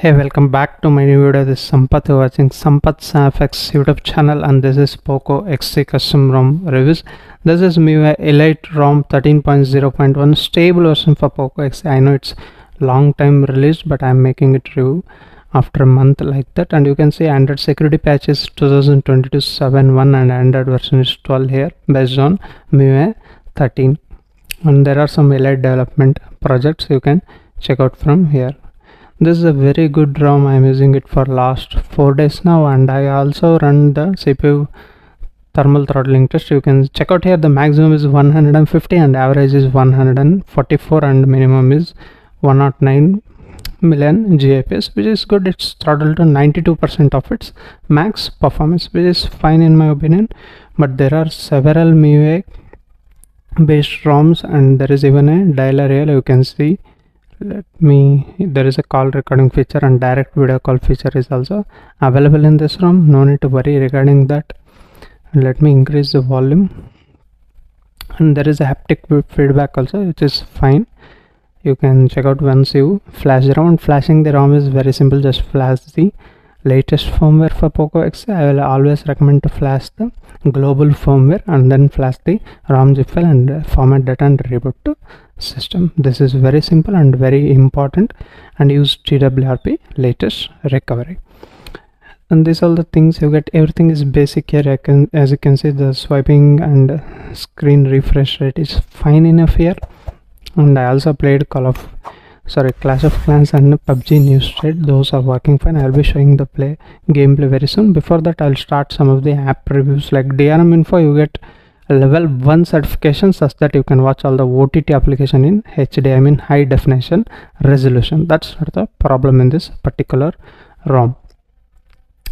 Hey, welcome back to my new video. This is Sampath You're watching Sampath FX YouTube channel, and this is Poco X3 custom ROM reviews. This is MIUI Elite ROM 13.0.1 stable version for Poco X3. I know it's long time released, but I'm making it review after a month like that. And you can see Android security patches 2022 7.1 and Android version is 12 here based on MIUI 13. And there are some Elite development projects you can check out from here this is a very good ROM. I'm using it for last four days now and I also run the CPU thermal throttling test. You can check out here the maximum is 150 and average is 144 and minimum is 109 million GAPS which is good. It's throttled to 92% of its max performance which is fine in my opinion. But there are several MIUI based ROMs and there is even a dial rail you can see let me there is a call recording feature and direct video call feature is also available in this ROM no need to worry regarding that. Let me increase the volume. And there is a haptic feedback also which is fine. You can check out once you flash the ROM. Flashing the ROM is very simple. Just flash the latest firmware for Poco X I will always recommend to flash the global firmware and then flash the ROM zip file and uh, format data and reboot to system. This is very simple and very important and use TWRP latest recovery. And these all the things you get. Everything is basic here. Can, as you can see the swiping and screen refresh rate is fine enough here. And I also played Call of sorry Clash of Clans and PUBG New State those are working fine. I'll be showing the play gameplay very soon. Before that I'll start some of the app reviews. Like DRM info you get level 1 certification such that you can watch all the OTT application in HD I mean high definition resolution. That's not the problem in this particular ROM.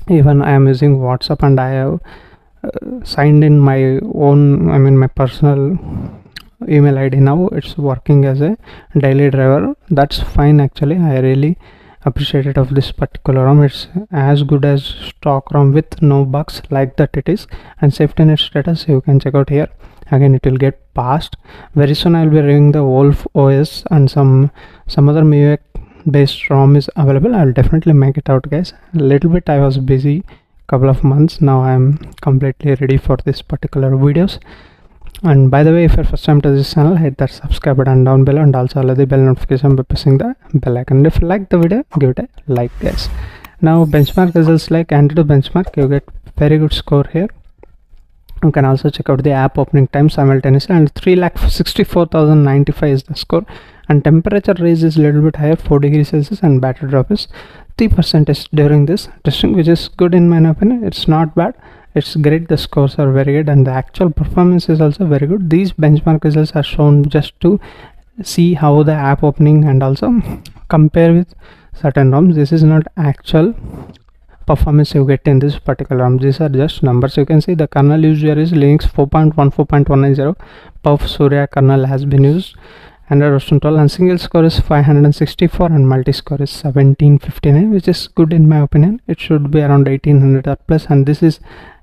Even I am using WhatsApp and I have uh, signed in my own I mean my personal email ID now it's working as a daily driver. That's fine actually. I really appreciated of this particular ROM. It's as good as stock ROM with no bugs like that it is. And safety net status you can check out here. Again it will get passed. Very soon I'll be reviewing the Wolf OS and some some other MIUI based ROM is available. I'll definitely make it out guys. A little bit I was busy couple of months. Now I'm completely ready for this particular videos and by the way if you're first time to this channel hit that subscribe button down below and also allow the bell notification by pressing the bell icon. If you like the video give it a like guys. Now benchmark results like antutu benchmark you get very good score here. You can also check out the app opening time simultaneously and 3 lakh 64095 is the score. And temperature raise is a little bit higher 4 degrees celsius and battery drop is 3 percentage during this testing which is good in my opinion. It's not bad it's great. The scores are very good and the actual performance is also very good. These benchmark results are shown just to see how the app opening and also compare with certain ROMs this is not actual performance you get in this particular ROM these are just numbers. You can see the kernel used here is linux 4.14.190 perf surya kernel has been used. Android version 12 and single score is 564 and multi score is 1759 which is good in my opinion. It should be around 1800 or plus. And this is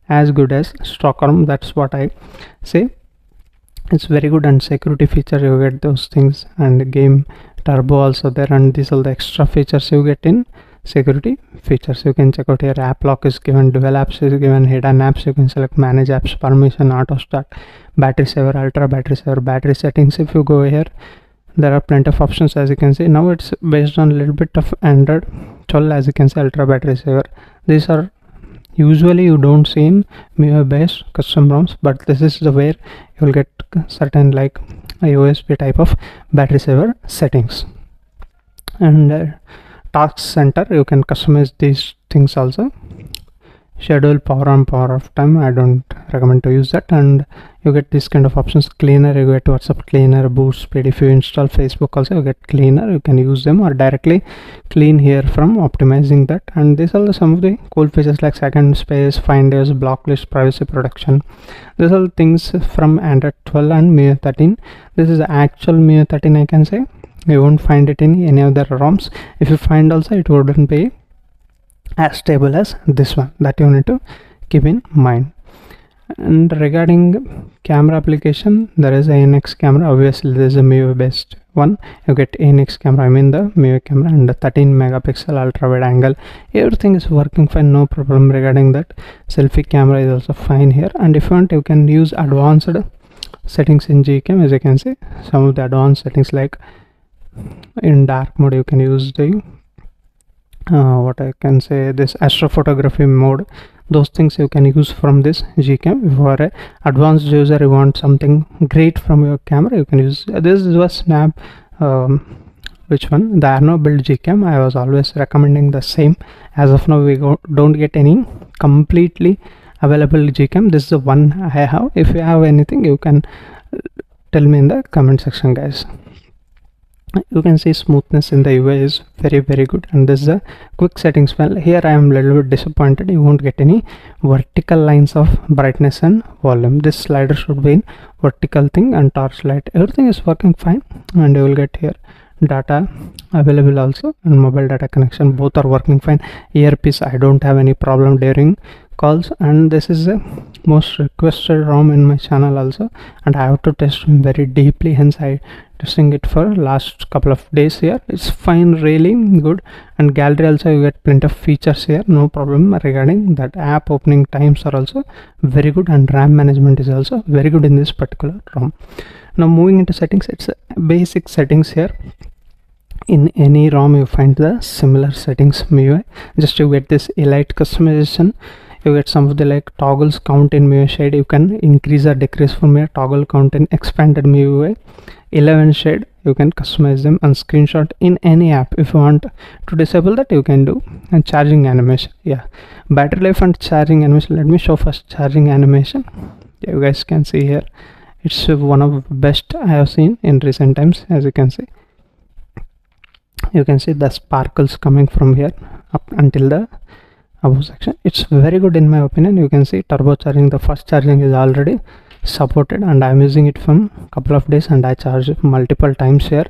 as good as stock ROM that's what I say. It's very good and security feature you get those things and game turbo also there and these are the extra features you get in security features. You can check out here app lock is given dual apps is given hidden apps you can select manage apps permission auto start battery saver ultra battery saver battery settings if you go here. There are plenty of options as you can see. Now it's based on a little bit of android 12 as you can see ultra battery saver. These are usually you don't see in MIUI based custom ROMs but this is the where you will get certain like USB type of battery saver settings. And uh, task center you can customize these things also schedule power on power off time. I don't recommend to use that. And you get this kind of options. Cleaner you get whatsapp cleaner boost speed. If you install facebook also you get cleaner. You can use them or directly clean here from optimizing that. And these are some of the cool features like second space finders block list privacy protection. These are things from android 12 and MIUI 13 this is the actual MIUI 13 i can say. You won't find it in any other roms. If you find also it wouldn't be as stable as this one that you need to keep in mind. And regarding camera application there is ANX camera. Obviously this is a MIUI based one. You get NX camera I mean the MIUI camera and the 13 megapixel ultra wide angle. Everything is working fine no problem regarding that. Selfie camera is also fine here. And if you want you can use advanced settings in Gcam as you can see. Some of the advanced settings like in dark mode you can use the uh, what I can say this astrophotography mode those things you can use from this gcam if you are a advanced user you want something great from your camera you can use this was snap um, which one? The arno build gcam i was always recommending the same. As of now we go, don't get any completely available gcam this is the one i have. If you have anything you can tell me in the comment section guys you can see smoothness in the UI is very very good. And this is a quick settings well here I am a little bit disappointed. You won't get any vertical lines of brightness and volume. This slider should be in vertical thing and torch light. Everything is working fine. And you will get here data available also and mobile data connection. Both are working fine. Earpiece I don't have any problem during calls. And this is the most requested ROM in my channel also. And I have to test very deeply hence I testing it for last couple of days here. It's fine really good. And gallery also you get plenty of features here. No problem regarding that app opening times are also very good and ram management is also very good in this particular rom. Now moving into settings it's basic settings here. In any rom you find the similar settings MIUI just to get this elite customization. You get some of the like toggles count in MIUI shade you can increase or decrease from your toggle count in expanded MIUI 11 shade you can customize them and screenshot in any app if you want to disable that you can do. And charging animation yeah. Battery life and charging animation let me show first charging animation. Yeah, you guys can see here. It's one of the best i have seen in recent times as you can see. You can see the sparkles coming from here up until the above section. It's very good in my opinion. You can see turbocharging the first charging is already supported and i'm using it from a couple of days and i charge it multiple times here.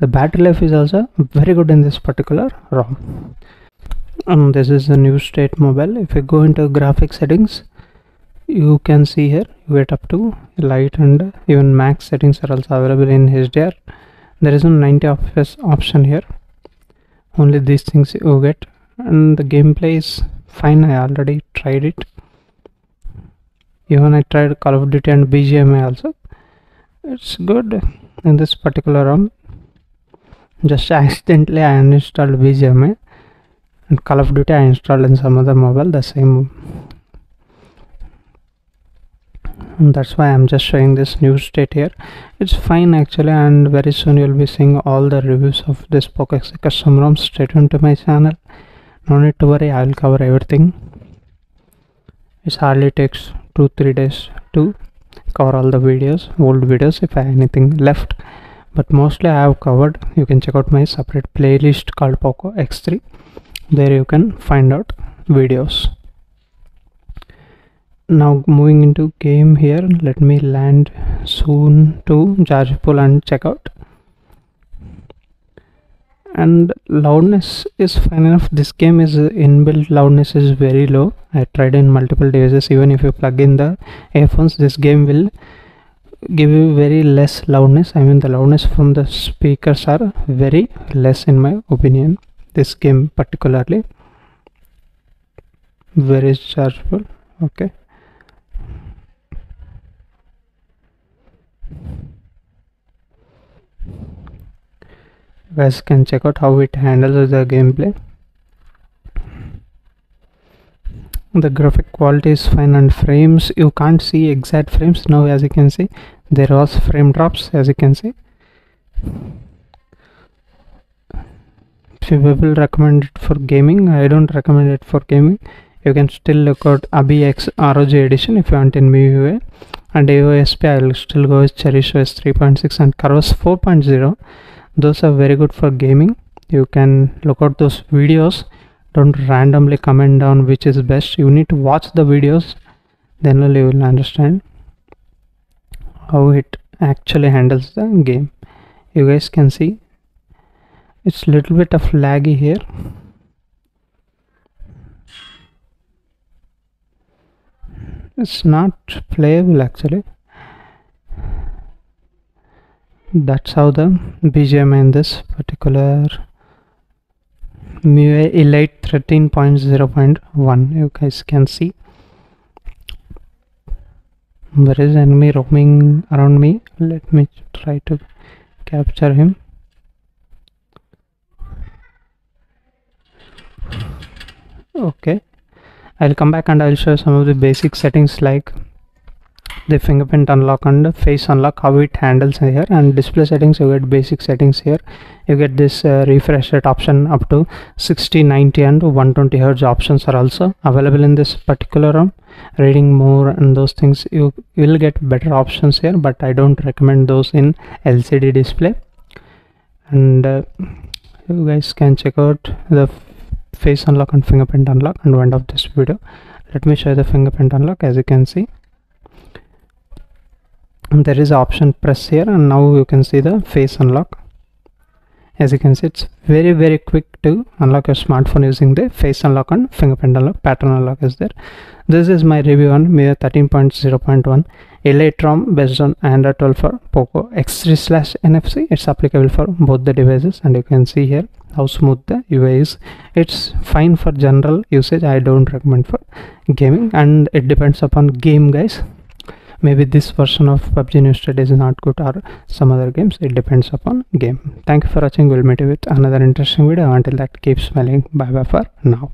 The battery life is also very good in this particular rom. And this is the new state mobile. If you go into graphic settings you can see here you get up to light and even max settings are also available in hdr there is a 90 fps option here. Only these things you get. And the gameplay is fine. I already tried it even I tried Call of Duty and BGMI also. It's good in this particular ROM just accidentally I uninstalled BGMI and Call of Duty I installed in some other mobile the same and that's why I'm just showing this new state here. It's fine actually and very soon you'll be seeing all the reviews of this Poco X custom ROM straight into my channel. No need to worry I will cover everything it hardly takes two three days to cover all the videos old videos if I have anything left. But mostly I have covered. You can check out my separate playlist called Poco X3 there you can find out videos. Now moving into game here let me land soon to Jarjpul and check out and loudness is fine enough. This game is uh, inbuilt. Loudness is very low. I tried in multiple devices. Even if you plug in the earphones this game will give you very less loudness. I mean the loudness from the speakers are very less in my opinion this game particularly. Very chargeable. Okay you guys can check out how it handles the gameplay. The graphic quality is fine and frames you can't see exact frames. Now as you can see there was frame drops as you can see. Few people recommend it for gaming i don't recommend it for gaming. You can still look out Abi X ROG edition if you want in MIUI. And AOSP I will still go with Cherish OS 3.6 and Curves 4.0 those are very good for gaming. You can look out those videos. Don't randomly comment down which is best. You need to watch the videos. Then only you will understand how it actually handles the game. You guys can see it's little bit of laggy here. It's not playable actually that's how the BGM in this particular MIUI Elite 13.0.1 you guys can see. There is enemy roaming around me. Let me try to capture him. Okay. I'll come back and I'll show some of the basic settings like the fingerprint unlock and face unlock how it handles here and display settings you get basic settings here. You get this uh, refresh rate option up to 60 90 and 120 hertz options are also available in this particular ROM reading more and those things you will get better options here but i don't recommend those in lcd display. And uh, you guys can check out the face unlock and fingerprint unlock and end of this video. Let me show you the fingerprint unlock as you can see there is option press here and now you can see the face unlock. As you can see it's very very quick to unlock your smartphone using the face unlock and fingerprint unlock pattern unlock is there. This is my review on MIUI 13.0.1 Elite ROM based on Android 12 for Poco X3 slash NFC it's applicable for both the devices and you can see here how smooth the UI is. It's fine for general usage I don't recommend for gaming and it depends upon game guys maybe this version of PUBG New State is not good or some other games. It depends upon game. Thank you for watching. We'll meet you with another interesting video. Until that keep smiling. Bye bye for now